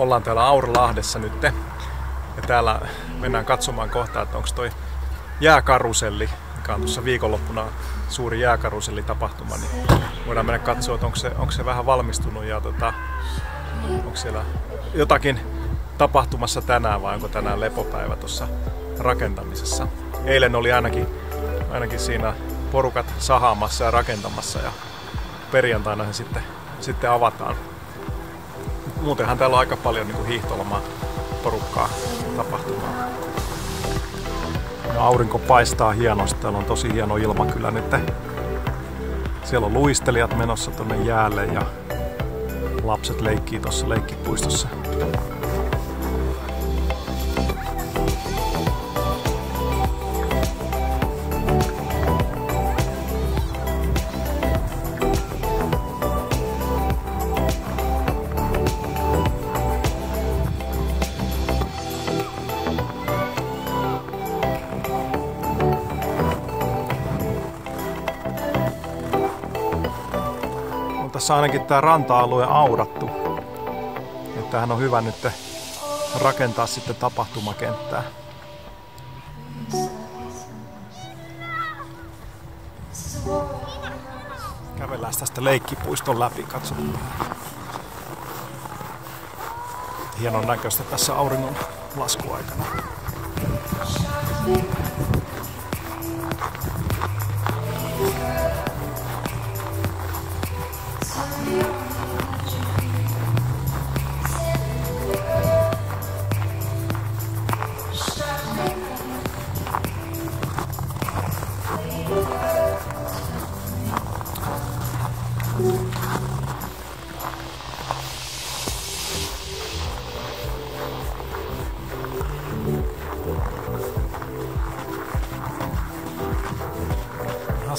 ollaan täällä Aurlahdessa nyt. Ja täällä mennään katsomaan kohta, että onko toi jääkaruselli, mikä on tuossa viikonloppuna suuri jääkarusellitapahtuma, niin voidaan mennä katsoa, että onko se, onko se vähän valmistunut ja tota, onko siellä jotakin tapahtumassa tänään vai onko tänään lepopäivä tuossa rakentamisessa. Eilen oli ainakin, ainakin siinä porukat sahaamassa ja rakentamassa ja perjantaina sitten, sitten avataan. Muutenhan täällä on aika paljon niin hiihtolomaa porukkaa tapahtumaa. No, aurinko paistaa hienosti, täällä on tosi hieno ilma kyllä nyt. Siellä on luistelijat menossa tuonne jäälle ja lapset leikkii tuossa leikkipuistossa. Tässä ainakin tämä ranta-alue aurattu. Että tähän on hyvä nyt rakentaa sitten tapahtumakenttää. Kävellään tästä leikkipuiston läpi, katsotaan. Hienon näköistä tässä auringon laskuaikana.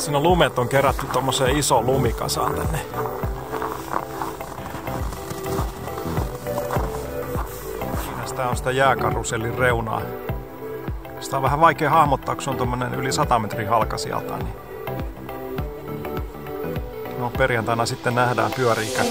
Siinä lumet on kerätty tommoseen iso lumikasaan tänne. Siinä on sitä jääkarusellin reunaa. Sitä on vähän vaikea hahmottaa, kun se on tommonen yli 100 metrin halka sieltä. Niin... No perjantaina sitten nähdään pyöriikä